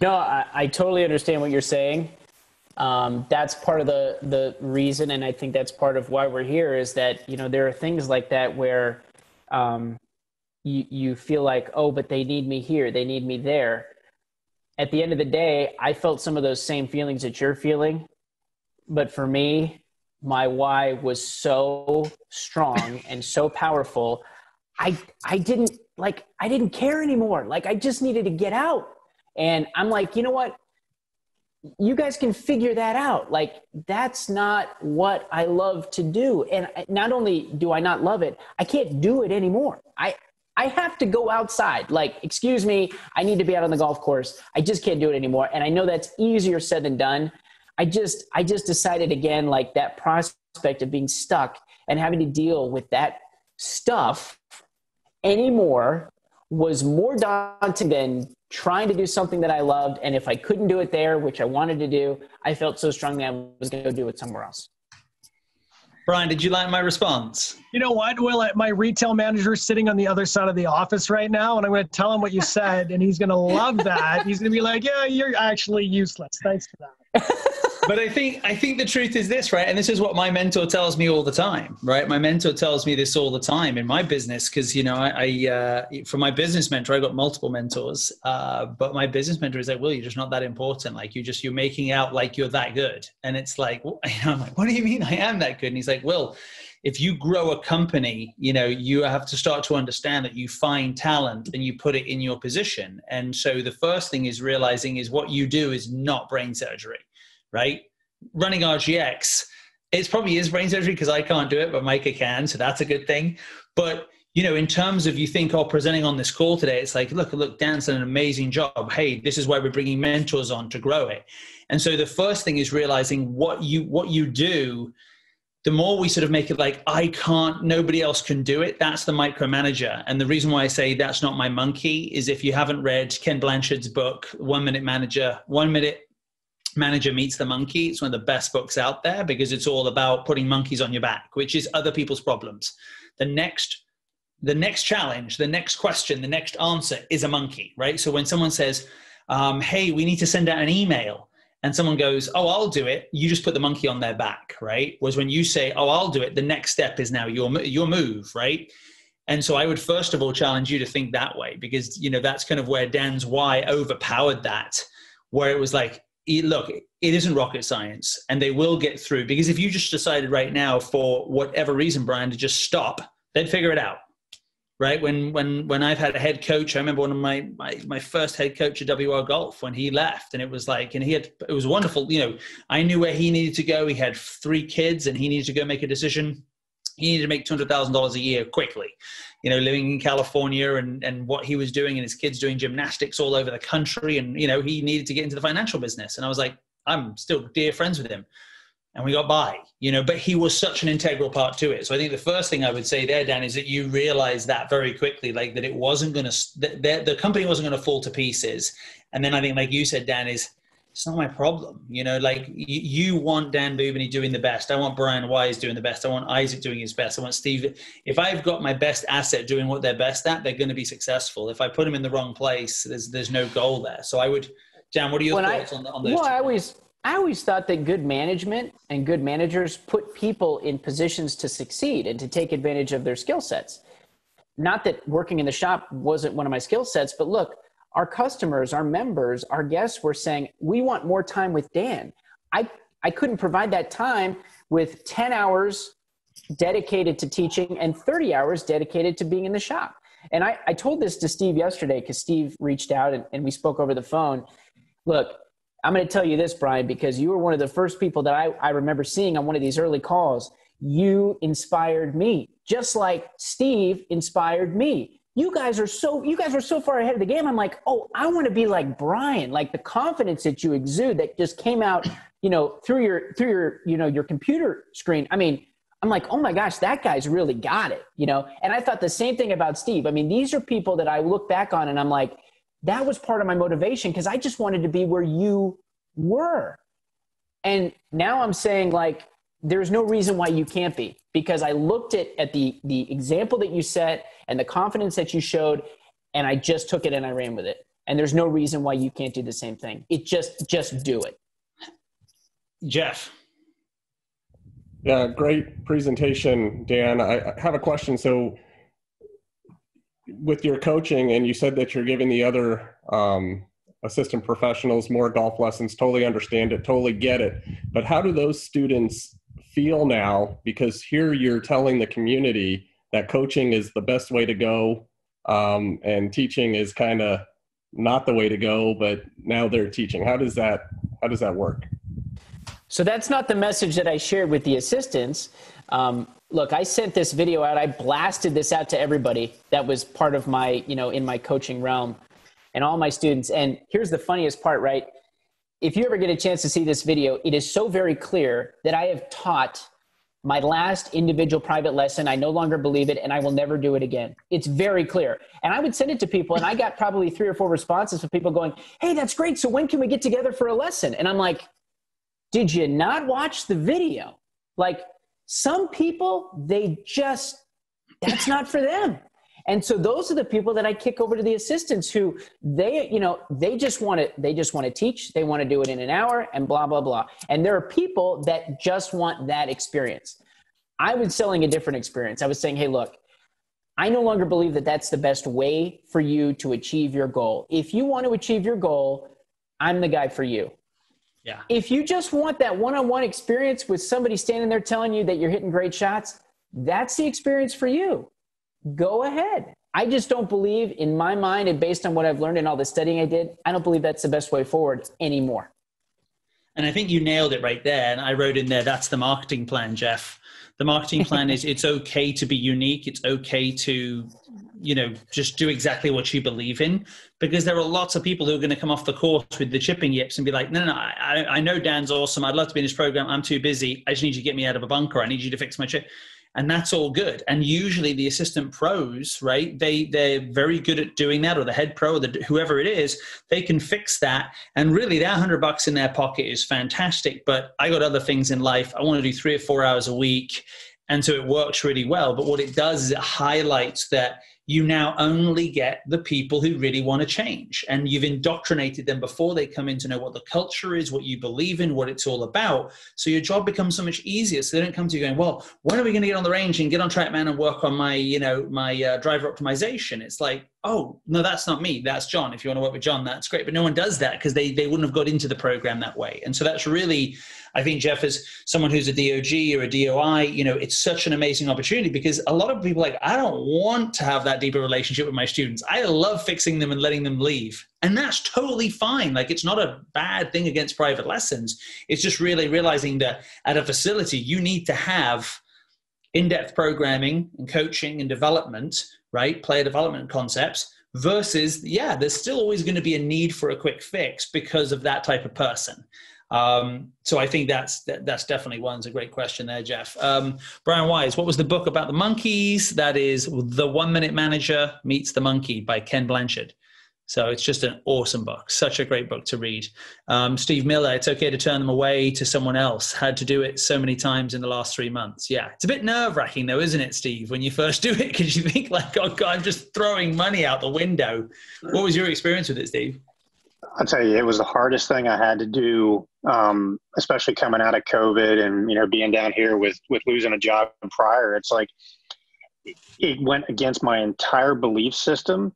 No, I, I totally understand what you're saying. Um, that's part of the the reason, and I think that's part of why we're here. Is that you know there are things like that where um, you you feel like oh, but they need me here, they need me there, at the end of the day, I felt some of those same feelings that you're feeling. But for me, my why was so strong and so powerful. I I didn't like I didn't care anymore. Like I just needed to get out. And I'm like, you know what? You guys can figure that out. Like that's not what I love to do. And not only do I not love it, I can't do it anymore. I I have to go outside. Like, excuse me, I need to be out on the golf course. I just can't do it anymore. And I know that's easier said than done. I just I just decided again like that prospect of being stuck and having to deal with that stuff anymore was more daunting than trying to do something that I loved. And if I couldn't do it there, which I wanted to do, I felt so strongly I was going to do it somewhere else. Brian, did you like my response? You know what? Well, my retail manager is sitting on the other side of the office right now, and I'm going to tell him what you said, and he's going to love that. He's going to be like, "Yeah, you're actually useless. Thanks for that." but I think I think the truth is this, right? And this is what my mentor tells me all the time, right? My mentor tells me this all the time in my business because you know I, I uh, for my business mentor I got multiple mentors, uh, but my business mentor is like, "Will, you're just not that important. Like you just you're making out like you're that good." And it's like, I'm like, "What do you mean I am that good?" And he's like, "Will." if you grow a company, you know, you have to start to understand that you find talent and you put it in your position. And so the first thing is realizing is what you do is not brain surgery right? Running RGX, it's probably is brain surgery because I can't do it, but Micah can, so that's a good thing. But you know, in terms of you think, oh, presenting on this call today, it's like, look, look, Dan's done an amazing job. Hey, this is why we're bringing mentors on to grow it. And so the first thing is realizing what you what you do. The more we sort of make it like I can't, nobody else can do it. That's the micromanager. And the reason why I say that's not my monkey is if you haven't read Ken Blanchard's book, One Minute Manager, One Minute Manager Meets the Monkey. It's one of the best books out there because it's all about putting monkeys on your back, which is other people's problems. The next the next challenge, the next question, the next answer is a monkey, right? So when someone says, um, "Hey, we need to send out an email," and someone goes, "Oh, I'll do it," you just put the monkey on their back, right? Whereas when you say, "Oh, I'll do it," the next step is now your your move, right? And so I would first of all challenge you to think that way because you know that's kind of where Dan's why overpowered that, where it was like look, it isn't rocket science and they will get through because if you just decided right now for whatever reason, Brian, to just stop, they'd figure it out. Right. When, when, when I've had a head coach, I remember one of my, my, my first head coach at WR golf when he left and it was like, and he had, it was wonderful. You know, I knew where he needed to go. He had three kids and he needed to go make a decision he needed to make $200,000 a year quickly. You know, living in California and, and what he was doing and his kids doing gymnastics all over the country. And, you know, he needed to get into the financial business. And I was like, I'm still dear friends with him. And we got by, you know, but he was such an integral part to it. So I think the first thing I would say there, Dan, is that you realize that very quickly, like that it wasn't going to, the, the company wasn't going to fall to pieces. And then I think, like you said, Dan, is it's not my problem. You know, like you, you want Dan Bubany doing the best. I want Brian Wise doing the best. I want Isaac doing his best. I want Steve. If I've got my best asset doing what they're best at, they're going to be successful. If I put them in the wrong place, there's there's no goal there. So I would, Dan, what are your when thoughts I, on, on those? Well, I always I always thought that good management and good managers put people in positions to succeed and to take advantage of their skill sets. Not that working in the shop wasn't one of my skill sets, but look, our customers, our members, our guests were saying, we want more time with Dan. I, I couldn't provide that time with 10 hours dedicated to teaching and 30 hours dedicated to being in the shop. And I, I told this to Steve yesterday because Steve reached out and, and we spoke over the phone. Look, I'm going to tell you this, Brian, because you were one of the first people that I, I remember seeing on one of these early calls. You inspired me, just like Steve inspired me you guys are so you guys are so far ahead of the game. I'm like oh i want to be like brian like the confidence that you exude that just came out you know through your through your you know your computer screen. I mean i'm like oh my gosh that guy's really got it you know? And i thought the same thing about steve. I mean these are people that i look back on and i'm like that was part of my motivation because i just wanted to be where you were. And now i'm saying like there's no reason why you can't be because I looked at, at the, the example that you set and the confidence that you showed, and I just took it and I ran with it. And there's no reason why you can't do the same thing. It just just do it. Jeff. Yeah, great presentation, Dan. I have a question. So, with your coaching, and you said that you're giving the other um, assistant professionals more golf lessons, totally understand it, totally get it. But how do those students feel now because here you're telling the community that coaching is the best way to go, um, and teaching is kind of not the way to go, but now they're teaching. How does that how does that work? So that's not the message that I shared with the assistants. Um, look, I sent this video out. I blasted this out to everybody that was part of my, you know, in my coaching realm and all my students. And here's the funniest part, right? If you ever get a chance to see this video, it is so very clear that I have taught my last individual private lesson. I no longer believe it and I will never do it again. It's very clear. And I would send it to people and I got probably three or four responses of people going, Hey, that's great. So when can we get together for a lesson? And I'm like, Did you not watch the video? Like some people, they just, that's not for them. And so those are the people that I kick over to the assistants who they, you know, they just want to, they just want to teach. They want to do it in an hour and blah, blah, blah. And there are people that just want that experience. I was selling a different experience. I was saying, hey, look, I no longer believe that that's the best way for you to achieve your goal. If you want to achieve your goal, I'm the guy for you. Yeah. If you just want that one on one experience with somebody standing there telling you that you're hitting great shots, that's the experience for you go ahead. I just don't believe, in my mind, and based on what I've learned and all the studying I did, I don't believe that's the best way forward anymore. And I think you nailed it right there. And I wrote in there, that's the marketing plan, Jeff. The marketing plan is it's okay to be unique. It's okay to, you know, just do exactly what you believe in. Because there are lots of people who are going to come off the course with the chipping yips and be like, no, no, no I, I know Dan's awesome. I'd love to be in this program. I'm too busy. I just need you to get me out of a bunker. I need you to fix my chip and that's all good. And usually the assistant pros right they they're very good at doing that or the head pro or the, whoever it is they can fix that. And really that 100 bucks in their pocket is fantastic but i got other things in life. I want to do three or four hours a week and so it works really well. But what it does is it highlights that you now only get the people who really want to change. And you've indoctrinated them before they come in to know what the culture is, what you believe in, what it's all about. So your job becomes so much easier. So they don't come to you going, well, when are we going to get on the range and get on TrackMan and work on my, you know, my uh, driver optimization? It's like, oh, no, that's not me. That's John. If you want to work with John, that's great. But no one does that because they, they wouldn't have got into the program that way. And so that's really I think Jeff is someone who's a DOG or a DOI. You know, it's such an amazing opportunity because a lot of people like I don't want to have that deeper relationship with my students. I love fixing them and letting them leave, and that's totally fine. Like it's not a bad thing against private lessons. It's just really realizing that at a facility you need to have in-depth programming and coaching and development, right? Player development concepts versus yeah there's still always going to be a need for a quick fix because of that type of person um, so I think that's that, that's definitely one's a great question there, Jeff. Um, Brian Wise, what was the book about the monkeys? That is The One Minute Manager Meets the Monkey by Ken Blanchard. So it's just an awesome book, such a great book to read. Um, Steve Miller, it's okay to turn them away to someone else. Had to do it so many times in the last three months. Yeah, it's a bit nerve wracking though, isn't it, Steve, when you first do it? Because you think like, oh God, I'm just throwing money out the window. What was your experience with it, Steve? I'll tell you, it was the hardest thing I had to do, um, especially coming out of COVID and you know being down here with with losing a job prior. It's like it went against my entire belief system,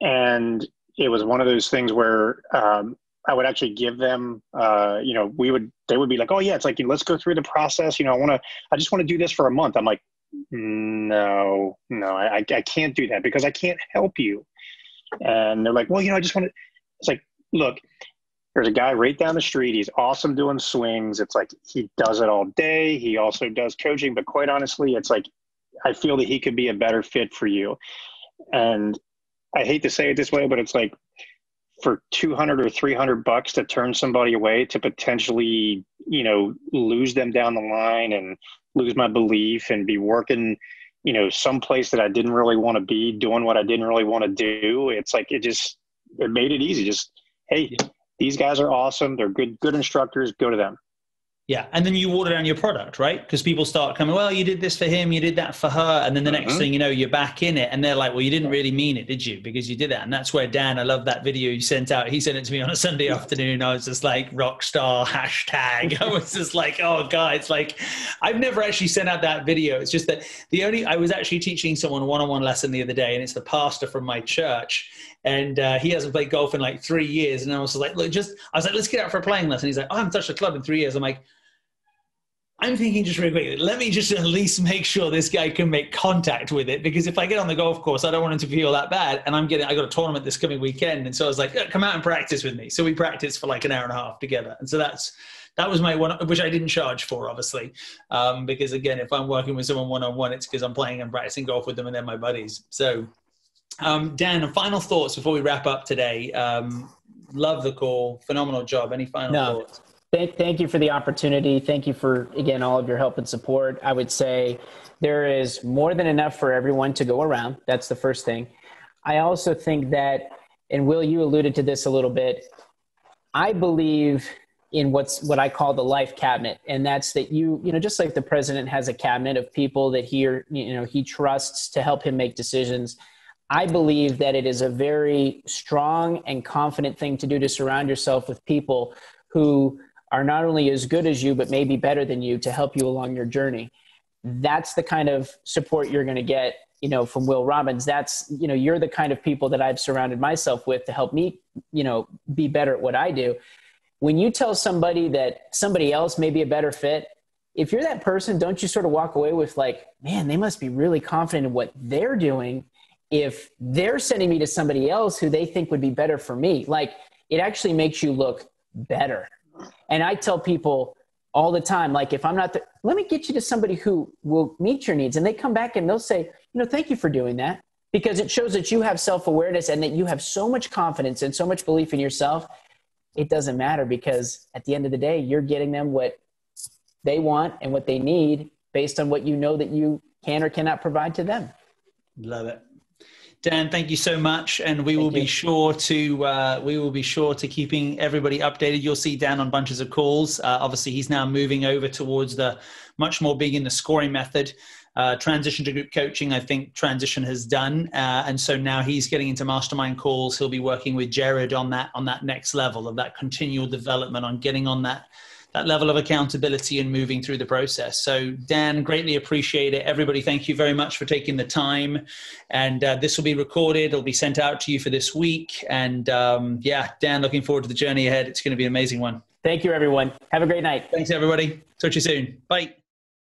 and it was one of those things where um, I would actually give them, uh, you know, we would they would be like, oh yeah, it's like let's go through the process. You know, I want to, I just want to do this for a month. I'm like, no, no, I, I can't do that because I can't help you. And they're like, well, you know, I just want to. It's like look, there's a guy right down the street. He's awesome doing swings. It's like he does it all day. He also does coaching, but quite honestly, it's like I feel that he could be a better fit for you. And I hate to say it this way, but it's like for 200 or 300 bucks to turn somebody away to potentially, you know, lose them down the line and lose my belief and be working, you know, someplace that I didn't really want to be doing what I didn't really want to do. It's like, it just, it made it easy. Just hey, these guys are awesome. They're good, good instructors. Go to them. Yeah, and then you water down your product, right? Because people start coming, well, you did this for him, you did that for her, and then the mm-hmm. next thing you know, you're back in it, and they're like, well, you didn't really mean it, did you? Because you did that, and that's where Dan, I love that video you sent out. He sent it to me on a Sunday afternoon. I was just like, rock star hashtag. I was just like, oh god, it's like, I've never actually sent out that video. It's just that the only I was actually teaching someone one-on-one lesson the other day, and it's the pastor from my church, and uh, he hasn't played golf in like three years, and I was like, look, just I was like, let's get out for a playing lesson. He's like, oh, I haven't touched a club in three years. I'm like I'm thinking just really quickly, let me just at least make sure this guy can make contact with it because if I get on the golf course, I don't want him to feel that bad. And I'm getting, I got a tournament this coming weekend. And so I was like, come out and practice with me. So we practiced for like an hour and a half together. And so that's, that was my one, which I didn't charge for, obviously. Um, because again, if I'm working with someone one on one, it's because I'm playing and practicing golf with them and they're my buddies. So, um, Dan, final thoughts before we wrap up today. Um, love the call. Phenomenal job. Any final no. thoughts? Thank, thank you for the opportunity. Thank you for, again, all of your help and support. I would say there is more than enough for everyone to go around. That's the first thing. I also think that, and Will, you alluded to this a little bit. I believe in what's what I call the life cabinet, and that's that you, you know, just like the president has a cabinet of people that he, or, you know, he trusts to help him make decisions. I believe that it is a very strong and confident thing to do to surround yourself with people who are not only as good as you, but maybe better than you to help you along your journey. That's the kind of support you're going to get, you know, from Will Robins. That's, you know, you're the kind of people that I've surrounded myself with to help me, you know, be better at what I do. When you tell somebody that somebody else may be a better fit, if you're that person, don't you sort of walk away with like, man, they must be really confident in what they're doing if they're sending me to somebody else who they think would be better for me. Like it actually makes you look better and I tell people all the time, like, if I'm not, let me get you to somebody who will meet your needs. And they come back and they'll say, you know, thank you for doing that because it shows that you have self awareness and that you have so much confidence and so much belief in yourself. It doesn't matter because at the end of the day, you're getting them what they want and what they need based on what you know that you can or cannot provide to them. Love it. Dan, thank you so much, and we thank will you. be sure to uh, we will be sure to keeping everybody updated. You'll see Dan on bunches of calls. Uh, obviously, he's now moving over towards the much more big in the scoring method. Uh, transition to group coaching, I think transition has done, uh, and so now he's getting into mastermind calls. He'll be working with Jared on that on that next level of that continual development on getting on that that level of accountability and moving through the process. So, Dan, greatly appreciate it. Everybody, thank you very much for taking the time. And uh, this will be recorded, it'll be sent out to you for this week. And um, yeah, Dan, looking forward to the journey ahead. It's going to be an amazing one. Thank you, everyone. Have a great night. Thanks, everybody. Talk to you soon. Bye.